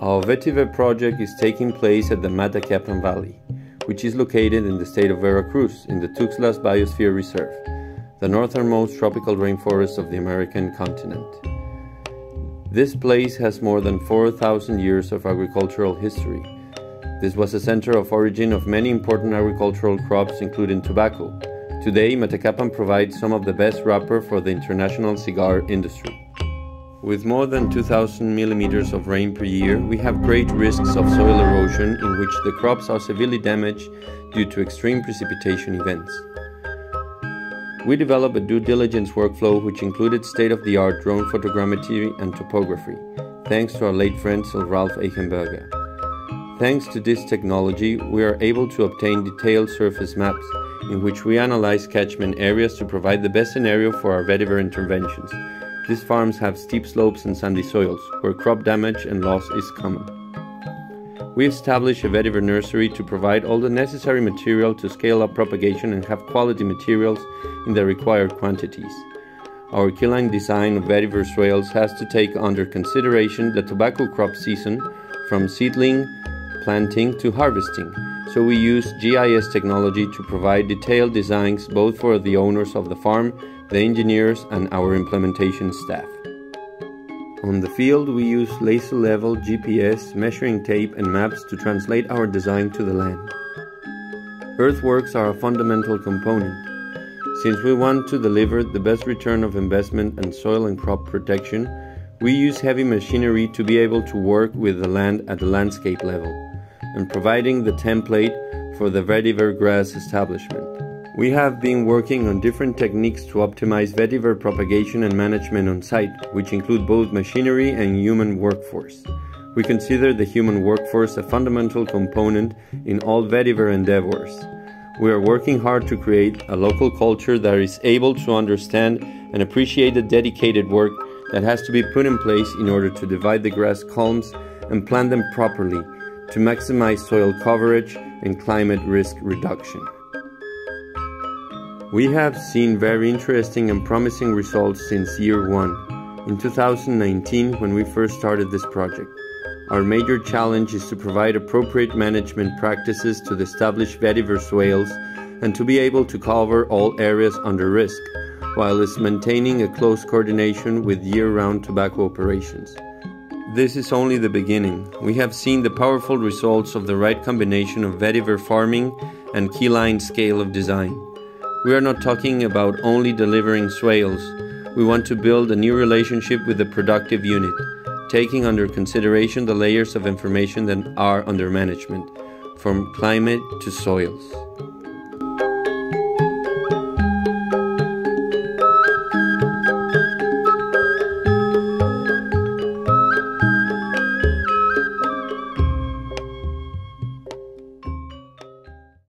Our vetiver project is taking place at the Matacapan Valley, which is located in the state of Veracruz in the Tuxtlas Biosphere Reserve, the northernmost tropical rainforest of the American continent. This place has more than 4,000 years of agricultural history. This was a center of origin of many important agricultural crops, including tobacco. Today, Matacapan provides some of the best wrapper for the international cigar industry. With more than 2,000 millimeters of rain per year, we have great risks of soil erosion in which the crops are severely damaged due to extreme precipitation events. We developed a due diligence workflow which included state of the art drone photogrammetry and topography, thanks to our late friend Sir Ralph Eichenberger. Thanks to this technology, we are able to obtain detailed surface maps in which we analyze catchment areas to provide the best scenario for our vetiver interventions these farms have steep slopes and sandy soils, where crop damage and loss is common. We established a vetiver nursery to provide all the necessary material to scale up propagation and have quality materials in the required quantities. Our keyline design of vetiver swales has to take under consideration the tobacco crop season from seedling, planting to harvesting, so we use GIS technology to provide detailed designs both for the owners of the farm the engineers, and our implementation staff. On the field, we use laser level GPS, measuring tape, and maps to translate our design to the land. Earthworks are a fundamental component. Since we want to deliver the best return of investment and soil and crop protection, we use heavy machinery to be able to work with the land at the landscape level and providing the template for the vetiver grass establishment. We have been working on different techniques to optimize vetiver propagation and management on site, which include both machinery and human workforce. We consider the human workforce a fundamental component in all vetiver endeavors. We are working hard to create a local culture that is able to understand and appreciate the dedicated work that has to be put in place in order to divide the grass columns and plant them properly to maximize soil coverage and climate risk reduction. We have seen very interesting and promising results since year one. In 2019, when we first started this project, our major challenge is to provide appropriate management practices to the established vetiver swales and to be able to cover all areas under risk, while is maintaining a close coordination with year-round tobacco operations. This is only the beginning. We have seen the powerful results of the right combination of vetiver farming and keyline scale of design. We are not talking about only delivering swales. We want to build a new relationship with the productive unit, taking under consideration the layers of information that are under management, from climate to soils.